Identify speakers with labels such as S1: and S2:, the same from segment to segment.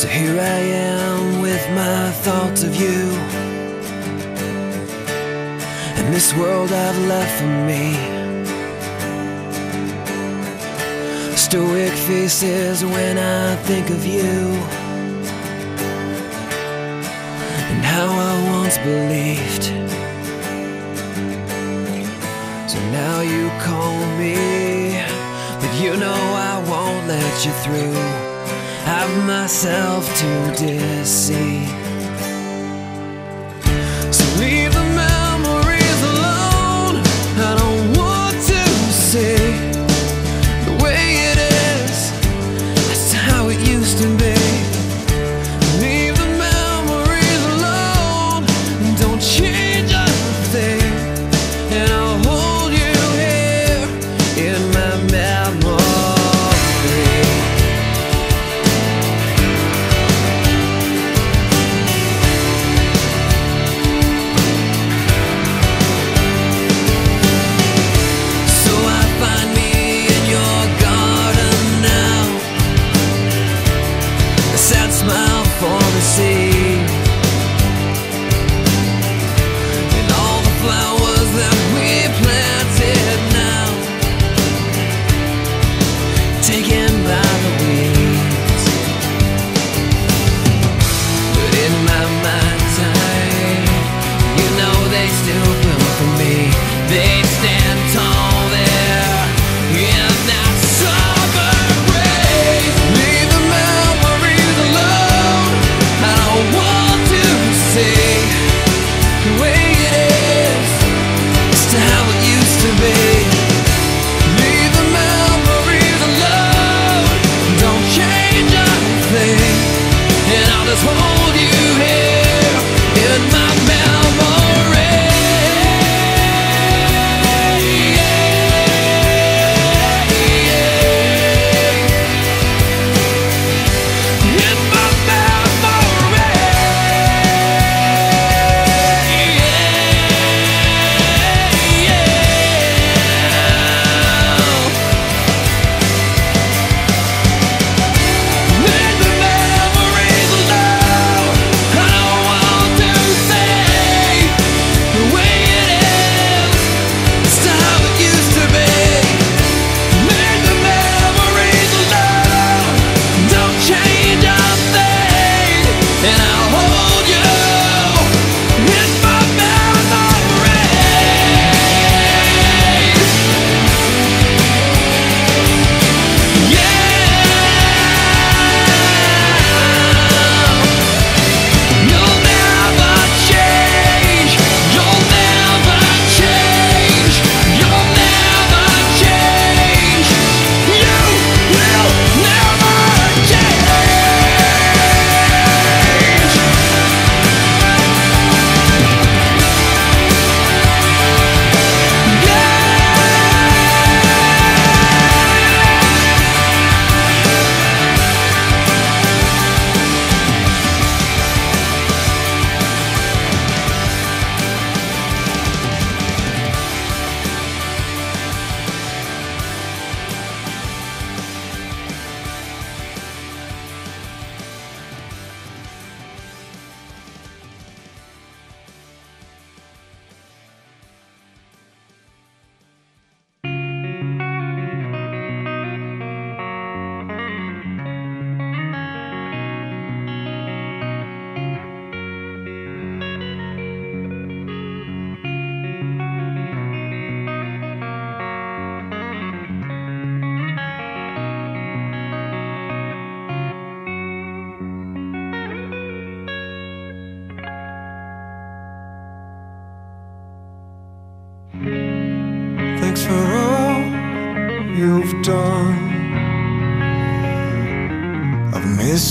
S1: So here I am with my thoughts of you. And this world I've left for me. Stoic faces when I think of you. And how I once believed. So now you call me. But you know I won't let you through have myself to deceive.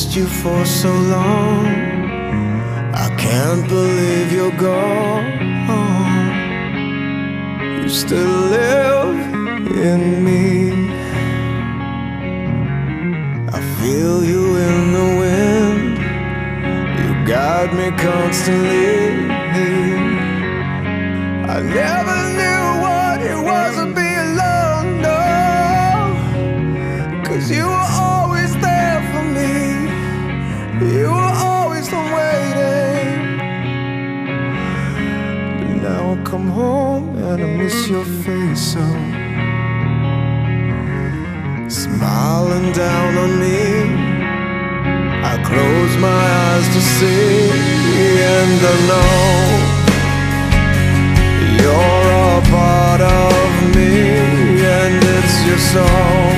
S2: missed you for so long. I can't believe you're gone. You still live in me. I feel you in the wind. You guide me constantly. I never knew what it was. come home and I miss your face so Smiling down on me I close my eyes to see and I know You're a part of me and it's your soul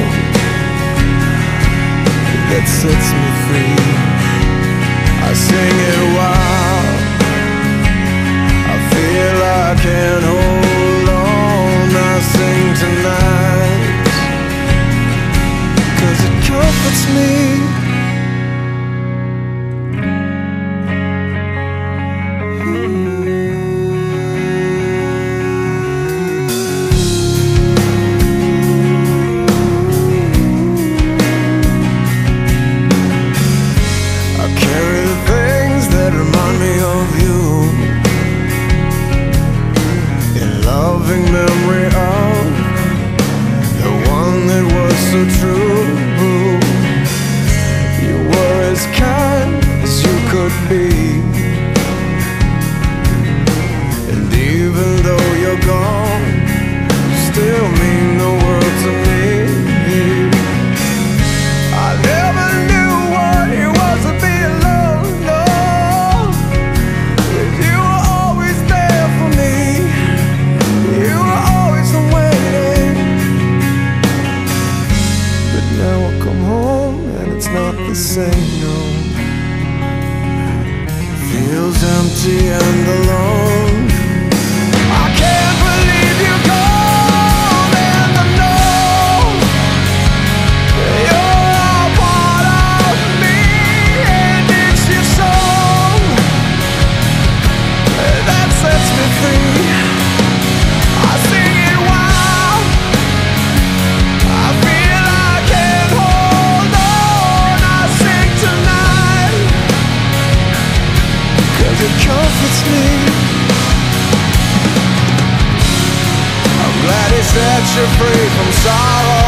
S2: That sets me free. I sing it care. free from sorrow.